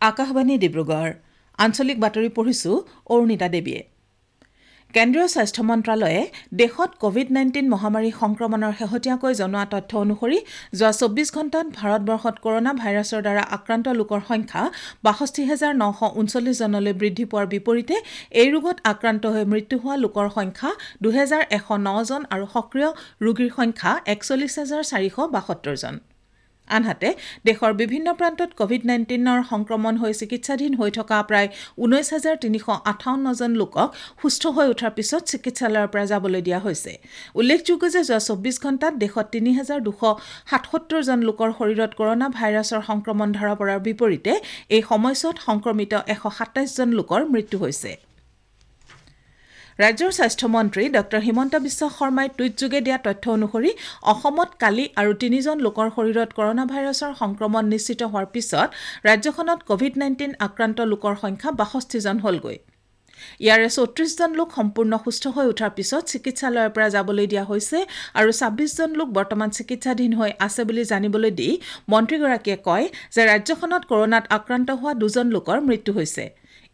আকাশবাণী ডিব্ৰুগড়। আঞ্চলিক বাতৰি পঢ়িছো অৰুণিতা দেৱীয়ে। কেন্দ্ৰীয় স্বাস্থ্য মন্ত্ৰালয়ে দেশত কভিড নাইণ্টিন মহামাৰী সংক্ৰমণৰ শেহতীয়াকৈ জনোৱা তথ্য অনুসৰি যোৱা চৌব্বিছ ঘণ্টাত ভাৰতবৰ্ষত কৰনা ভাইৰাছৰ দ্বাৰা আক্ৰান্ত লোকৰ সংখ্যা বাষষ্ঠি হাজাৰ নশ ঊনচল্লিছজনলৈ বৃদ্ধি পোৱাৰ বিপৰীতে এই ৰোগত আক্ৰান্ত হৈ মৃত্যু হোৱা লোকৰ সংখ্যা দুহেজাৰ এশ নজন আৰু সক্ৰিয় ৰোগীৰ সংখ্যা একচল্লিছ হাজাৰ চাৰিশ বাসত্তৰজন আনহাতে দেশৰ বিভিন্ন প্ৰান্তত কভিড নাইণ্টিনৰ সংক্ৰমণ হৈ চিকিৎসাধীন হৈ থকা প্ৰায় ঊনৈছ হাজাৰ তিনিশ আঠাৱন্নজন লোকক সুস্থ হৈ উঠাৰ পিছত চিকিৎসালয়ৰ পৰা যাবলৈ দিয়া হৈছে। উল্লেখযোগ্য যে যোৱা চৌব্বিছ ঘণ্টাত দেশত তিনি হাজাৰ দুশ সাতসত্তৰজন লোকৰ শৰীৰত কৰনা ভাইৰাছৰ সংক্ৰমণ ধৰা পৰাৰ বিপৰীতে এই সময়ছোৱাত সংক্ৰমিত এশ সাতাইছজন লোকৰ মৃত্যু হৈছে। ৰাজ্যৰ স্বাস্থ্যমন্ত্ৰী ডঃ হিমন্ত বিশ্ব শৰ্মাই টুইটযোগে দিয়া তথ্য অনুসৰি অসমত কালি আৰু তিনিজন লোকৰ শৰীৰত কৰনা ভাইৰাছৰ সংক্ৰমণ নিশ্চিত হোৱাৰ পিছত ৰাজ্যখনত কভিড নাইণ্টিন আক্ৰান্ত লোকৰ সংখ্যা বাষষ্ঠিজন হ'লগৈ। ইয়াৰে চৌত্ৰিছজন লোক সম্পূৰ্ণ সুস্থ হৈ উঠাৰ পিছত চিকিৎসালয়ৰ পৰা যাবলৈ দিয়া হৈছে আৰু ছাব্বিছজন লোক বৰ্তমান চিকিৎসাধীন হৈ আছে বুলি জানিবলৈ দি মন্ত্ৰীগৰাকীয়ে কয় যে ৰাজ্যখনত কৰোণাত আক্ৰান্ত হোৱা দুজন লোকৰ মৃত্যু হৈছে।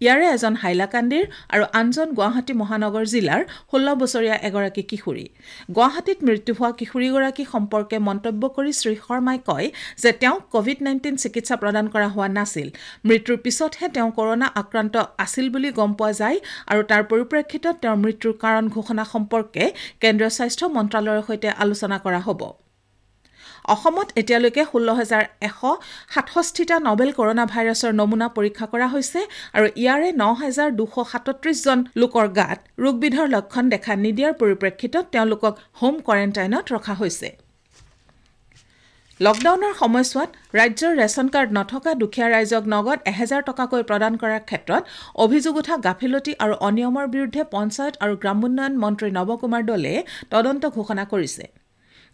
ইয়াৰে এজন হাইলাকান্দিৰ আৰু আনজন গুৱাহাটী মহানগৰ জিলাৰ ষোল্ল বছৰীয়া এগৰাকী কিশোৰী। গুৱাহাটীত মৃত্যু হোৱা কিশোৰীগৰাকী সম্পৰ্কে মন্তব্য কৰি শ্ৰীশৰ্মাই কয় যে তেওঁক কভিড নাইণ্টিন চিকিৎসা প্ৰদান কৰা হোৱা নাছিল। মৃত্যুৰ পিছতহে তেওঁ কৰোণা আক্ৰান্ত আছিল বুলি গম পোৱা যায় আৰু তাৰ পৰিপ্ৰেক্ষিতত তেওঁৰ মৃত্যুৰ কাৰণ ঘোষণা সম্পৰ্কে কেন্দ্ৰীয় স্বাস্থ্য মন্ত্ৰালয়ৰ সৈতে আলোচনা কৰা হ'ব। অসমত এতিয়ালৈকে ষোল্ল হাজাৰ এশ সাতষষ্ঠিটা নবেল কৰোণা ভাইৰাছৰ নমুনা পৰীক্ষা কৰা হৈছে আৰু ইয়াৰে ন হাজাৰ দুশ সাতত্ৰিছজন লোকৰ গাত ৰোগবিধৰ লক্ষণ দেখা নিদিয়াৰ পৰিপ্ৰেক্ষিতত তেওঁলোকক হোম কোৱাৰেণ্টাইনত ৰখা হৈছে। লকডাউনৰ সময়ছোৱাত ৰাজ্যৰ ৰেচন কাৰ্ড নথকা দুখীয়া ৰাইজক নগদ এহেজাৰ টকাকৈ প্ৰদান কৰাৰ ক্ষেত্ৰত অভিযোগ উঠা গাফিলতি আৰু অনিয়মৰ বিৰুদ্ধে পঞ্চায়ত আৰু গ্ৰামোন্নয়ন মন্ত্ৰী নৱকুমাৰ দলে তদন্ত ঘোষণা কৰিছে।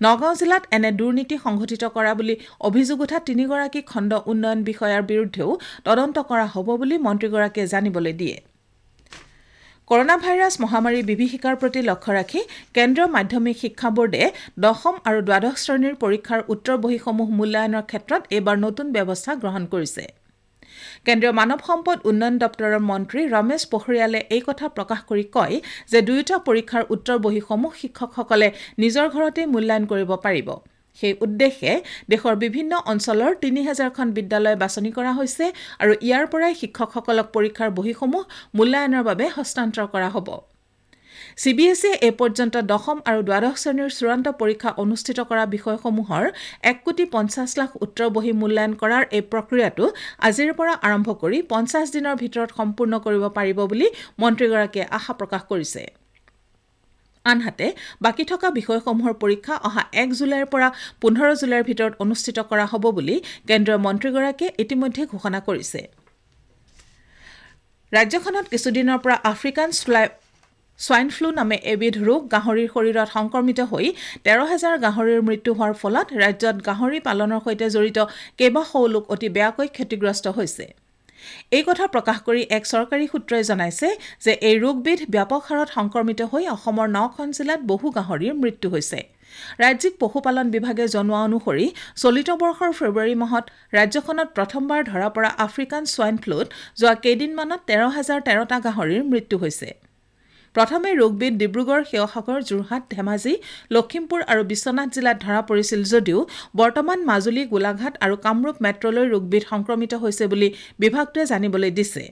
নগাঁও জিলাত এনে দুৰ্নীতি সংঘটিত কৰা বুলি অভিযোগ উঠা তিনিগৰাকী খণ্ড উন্নয়ন বিষয়াৰ বিৰুদ্ধেও তদন্ত কৰা হ'ব বুলি মন্ত্ৰীগৰাকীয়ে জানিবলৈ দিয়ে। কৰনা ভাইৰাছ মহামাৰীৰ বিভীষিকাৰ প্ৰতি লক্ষ্য ৰাখি কেন্দ্ৰীয় মাধ্যমিক শিক্ষা বোৰ্ডে দশম আৰু দ্বাদশ শ্ৰেণীৰ পৰীক্ষাৰ উত্তৰ বহীসমূহ মূল্যায়নৰ ক্ষেত্ৰত এইবাৰ নতুন ব্যৱস্থা গ্ৰহণ কৰিছে। কেন্দ্ৰীয় মানৱ সম্পদ উন্নয়ন দপ্তৰৰ মন্ত্ৰী ৰমেশ পোখৰিয়ালে এই কথা প্ৰকাশ কৰি কয় যে দুয়োটা পৰীক্ষাৰ উত্তৰ বহীসমূহ শিক্ষকসকলে নিজৰ ঘৰতে মূল্যায়ন কৰিব পাৰিব। সেই উদ্দেশ্যে দেশৰ বিভিন্ন অঞ্চলৰ তিনি হাজাৰখন বিদ্যালয় বাছনি কৰা হৈছে আৰু ইয়াৰ পৰাই শিক্ষকসকলক পৰীক্ষাৰ বহীসমূহ মূল্যায়নৰ বাবে হস্তান্তৰ কৰা হ'ব। চি বি এছ ইয়ে এই পৰ্যন্ত দশম আৰু দ্বাদশ শ্ৰেণীৰ চূড়ান্ত পৰীক্ষা অনুষ্ঠিত কৰা বিষয়সমূহৰ এক কোটি পঞ্চাছ লাখ উত্তৰ বহী মূল্যায়ন কৰাৰ এই প্ৰক্ৰিয়াটো আজিৰ পৰা আৰম্ভ কৰি পঞ্চাছ দিনৰ ভিতৰত সম্পূৰ্ণ কৰিব পাৰিব বুলি মন্ত্ৰীগৰাকীয়ে আশা প্ৰকাশ কৰিছে। আনহাতে বাকী থকা বিষয়সমূহৰ পৰীক্ষা অহা এক জুলাইৰ পৰা পোন্ধৰ জুলাইৰ ভিতৰত অনুষ্ঠিত কৰা হ'ব বুলি কেন্দ্ৰীয় মন্ত্ৰীগৰাকীয়ে ইতিমধ্যে ঘোষণা কৰিছে। ৰাজ্যখনত কিছুদিনৰ পৰা আফ্ৰিকান শ্লাই শ্বাইন ফ্লু নামে এবিধ ৰোগ গাহৰিৰ শৰীৰত সংক্ৰমিত হৈ তেৰ হেজাৰ গাহৰিৰ মৃত্যু হোৱাৰ ফলত ৰাজ্যত গাহৰি পালনৰ সৈতে জড়িত কেইবাশও লোক অতি বেয়াকৈ ক্ষতিগ্ৰস্ত হৈছে। এই কথা প্ৰকাশ কৰি এক চৰকাৰী সূত্ৰই জনাইছে যে এই ৰোগবিধ ব্যাপক হাৰত সংক্ৰমিত হৈ অসমৰ নখন জিলাত বহু গাহৰিৰ মৃত্যু হৈছে। ৰাজ্যিক পশুপালন বিভাগে জনোৱা অনুসৰি চলিত বৰ্ষৰ ফেব্ৰুৱাৰী মাহত ৰাজ্যখনত প্ৰথমবাৰ ধৰা পৰা আফ্ৰিকান শ্বাইন ফ্লুত যোৱা কেইদিনমানত তেৰ হাজাৰ তেৰটা গাহৰিৰ মৃত্যু হৈছে। প্ৰথমে ৰোগবিধ ডিব্ৰুগড় শিৱসাগৰ যোৰহাট ধেমাজি লখিমপুৰ আৰু বিশ্বনাথ জিলাত ধৰা পৰিছিল যদিও বৰ্তমান মাজুলী গোলাঘাট আৰু কামৰূপ মেট্ৰলৈ ৰোগবিধ সংক্ৰমিত হৈছে বুলি বিভাগটোৱে জানিবলৈ দিছে।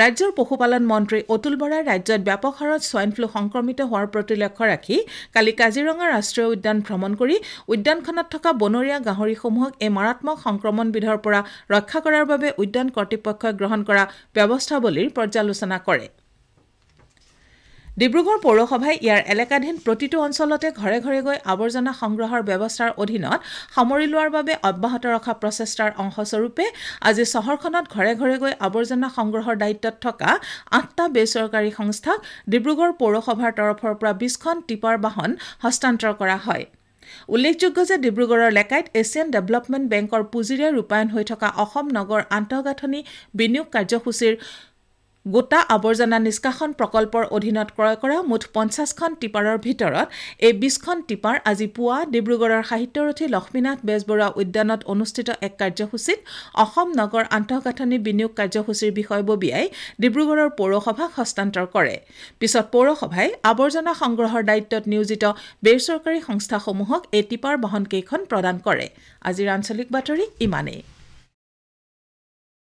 ৰাজ্যৰ পশুপালন মন্ত্ৰী অতুল বৰাই ৰাজ্যত ব্যাপক হাৰত শ্বাইন ফ্লু সংক্ৰমিত হোৱাৰ প্ৰতি লক্ষ্য ৰাখি কালি কাজিৰঙা ৰাষ্ট্ৰীয় উদ্যান ভ্ৰমণ কৰি উদ্যানখনত থকা বনৰীয়া গাহৰিসমূহক এই মাৰাত্মক সংক্ৰমণবিধৰ পৰা ৰক্ষা কৰাৰ বাবে উদ্যান কৰ্তৃপক্ষই গ্ৰহণ কৰা ব্যৱস্থাৱলীৰ পৰ্যালোচনা কৰে। ডিব্ৰুগড় পৌৰসভাই ইয়াৰ এলেকাধীন প্ৰতিটো অঞ্চলতে ঘৰে ঘৰে গৈ আৱৰ্জনা সংগ্ৰহৰ ব্যৱস্থাৰ অধীনত সামৰি লোৱাৰ বাবে অব্যাহত ৰখা প্ৰচেষ্টাৰ অংশস্বৰূপে আজি চহৰখনত ঘৰে ঘৰে গৈ আৱৰ্জনা সংগ্ৰহৰ দায়িত্বত থকা আঠটা বেচৰকাৰী সংস্থাক ডিব্ৰুগড় পৌৰসভাৰ তৰফৰ পৰা বিছখন টিপাৰ বাহন হস্তান্তৰ কৰা হয়। উল্লেখযোগ্য যে ডিব্ৰুগড়ৰ লেকাইত এছিয়ান ডেভেলপমেণ্ট বেংকৰ পুঁজিৰে ৰূপায়ণ হৈ থকা অসম নগৰ আন্তঃগাঁথনি বিনিয়োগ কাৰ্যসূচীৰ গোটা আৱৰ্জনা নিষ্কাশন প্ৰকল্পৰ অধীনত ক্ৰয় কৰা মুঠ পঞ্চাছখন টিপাৰৰ ভিতৰত এই বিছখন টিপাৰ আজি পুৱা ডিব্ৰুগড়ৰ সাহিত্যৰথী লক্ষ্মীনাথ বেজবৰুৱা উদ্যানত অনুষ্ঠিত এক কাৰ্যসূচীত অসম নগৰ আন্তঃগাঁথনি বিনিয়োগ কাৰ্যসূচীৰ বিষয়ববীয়াই ডিব্ৰুগড়ৰ পৌৰসভাক হস্তান্তৰ কৰে। পিছত পৌৰসভাই আৱৰ্জনা সংগ্ৰহৰ দায়িত্বত নিয়োজিত বেচৰকাৰী সংস্থাসমূহক এই টিপাৰ বহনকেইখন প্ৰদান কৰে। আজিৰ আঞ্চলিক বাতৰি ইমানেই।